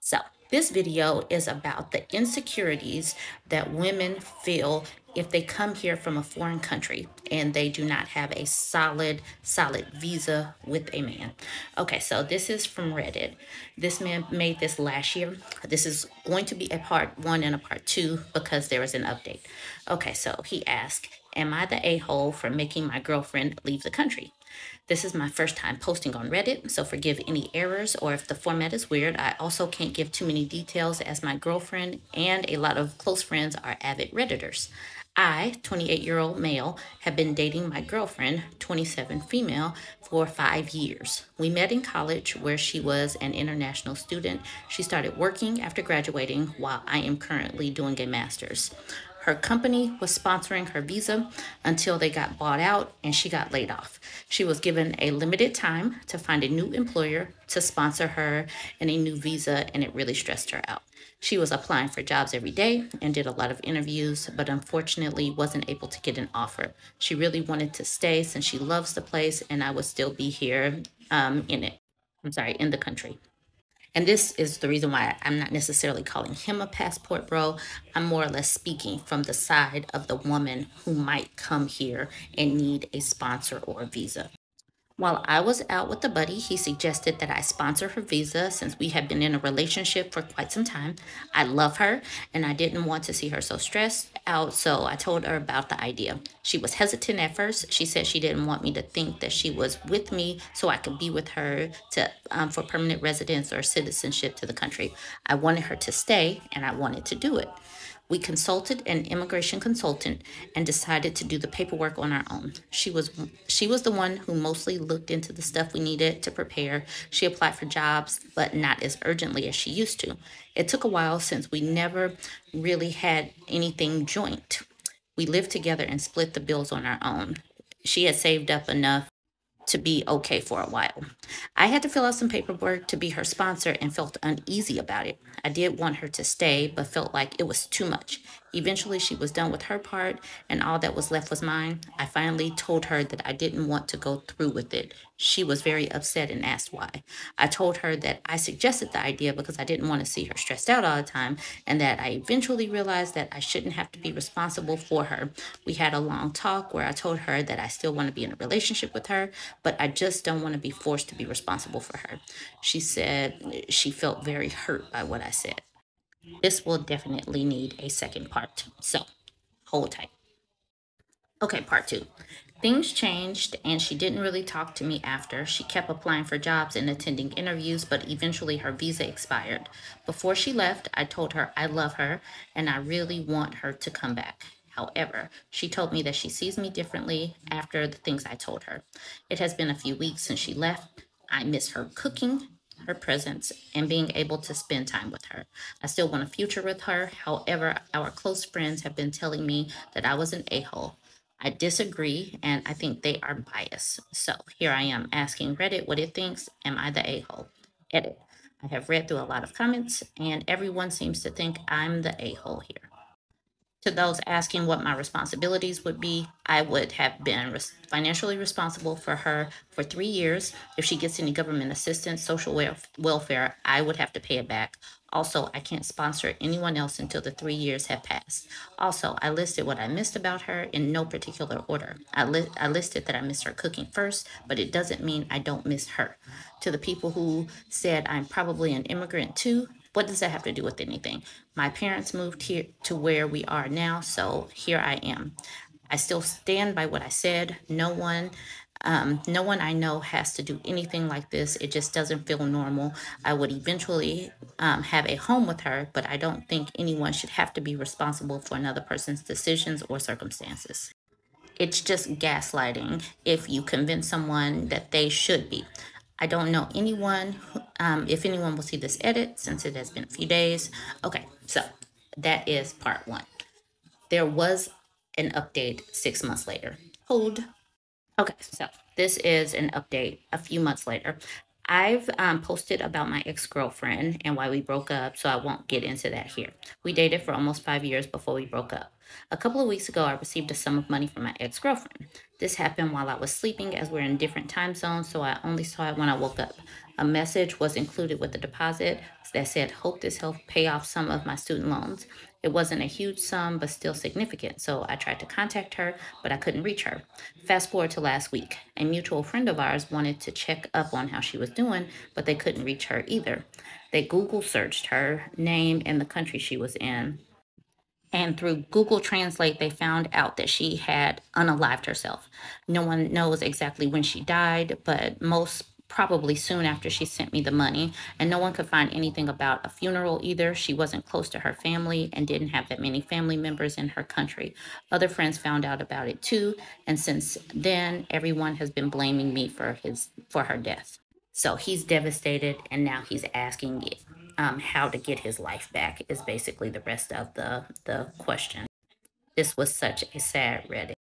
So, this video is about the insecurities that women feel if they come here from a foreign country and they do not have a solid, solid visa with a man. Okay, so this is from Reddit. This man made this last year. This is going to be a part one and a part two because there is an update. Okay, so he asked, Am I the a hole for making my girlfriend leave the country? This is my first time posting on Reddit, so forgive any errors or if the format is weird. I also can't give too many details as my girlfriend and a lot of close friends are avid Redditors. I, 28 year old male, have been dating my girlfriend, 27 female, for five years. We met in college where she was an international student. She started working after graduating while I am currently doing a master's. Her company was sponsoring her visa until they got bought out and she got laid off. She was given a limited time to find a new employer to sponsor her and a new visa, and it really stressed her out. She was applying for jobs every day and did a lot of interviews, but unfortunately wasn't able to get an offer. She really wanted to stay since she loves the place, and I would still be here um, in it. I'm sorry, in the country. And this is the reason why I'm not necessarily calling him a passport bro. I'm more or less speaking from the side of the woman who might come here and need a sponsor or a visa. While I was out with the buddy, he suggested that I sponsor her visa since we have been in a relationship for quite some time. I love her and I didn't want to see her so stressed out, so I told her about the idea. She was hesitant at first. She said she didn't want me to think that she was with me so I could be with her to um, for permanent residence or citizenship to the country. I wanted her to stay and I wanted to do it. We consulted an immigration consultant and decided to do the paperwork on our own. She was she was the one who mostly looked into the stuff we needed to prepare. She applied for jobs, but not as urgently as she used to. It took a while since we never really had anything joint. We lived together and split the bills on our own. She had saved up enough to be okay for a while. I had to fill out some paperwork to be her sponsor and felt uneasy about it. I did want her to stay, but felt like it was too much. Eventually, she was done with her part, and all that was left was mine. I finally told her that I didn't want to go through with it. She was very upset and asked why. I told her that I suggested the idea because I didn't want to see her stressed out all the time, and that I eventually realized that I shouldn't have to be responsible for her. We had a long talk where I told her that I still want to be in a relationship with her, but I just don't want to be forced to be responsible for her. She said she felt very hurt by what I said. This will definitely need a second part. So hold tight. Okay, part two. Things changed and she didn't really talk to me after. She kept applying for jobs and attending interviews, but eventually her visa expired. Before she left, I told her I love her and I really want her to come back. However, she told me that she sees me differently after the things I told her. It has been a few weeks since she left. I miss her cooking, her presence, and being able to spend time with her. I still want a future with her. However, our close friends have been telling me that I was an a hole. I disagree, and I think they are biased. So here I am asking Reddit what it thinks. Am I the a hole? Edit. I have read through a lot of comments, and everyone seems to think I'm the a hole here. To those asking what my responsibilities would be, I would have been res- financially responsible for her for three years. If she gets any government assistance, social welfare, I would have to pay it back. Also, I can't sponsor anyone else until the three years have passed. Also, I listed what I missed about her in no particular order. I, li- I listed that I missed her cooking first, but it doesn't mean I don't miss her. To the people who said I'm probably an immigrant too, what does that have to do with anything? My parents moved here to where we are now, so here I am. I still stand by what I said. No one, um, no one I know has to do anything like this. It just doesn't feel normal. I would eventually um, have a home with her, but I don't think anyone should have to be responsible for another person's decisions or circumstances. It's just gaslighting if you convince someone that they should be. I don't know anyone, um, if anyone will see this edit since it has been a few days. Okay, so that is part one. There was an update six months later. Hold. Okay, so this is an update a few months later. I've um, posted about my ex girlfriend and why we broke up, so I won't get into that here. We dated for almost five years before we broke up. A couple of weeks ago, I received a sum of money from my ex girlfriend. This happened while I was sleeping as we're in different time zones, so I only saw it when I woke up. A message was included with the deposit that said, Hope this helps pay off some of my student loans. It wasn't a huge sum, but still significant. So I tried to contact her, but I couldn't reach her. Fast forward to last week. A mutual friend of ours wanted to check up on how she was doing, but they couldn't reach her either. They Google searched her name and the country she was in. And through Google Translate, they found out that she had unalived herself. No one knows exactly when she died, but most probably soon after she sent me the money. And no one could find anything about a funeral either. She wasn't close to her family and didn't have that many family members in her country. Other friends found out about it too. And since then, everyone has been blaming me for his for her death. So he's devastated, and now he's asking um, how to get his life back. Is basically the rest of the the question. This was such a sad Reddit.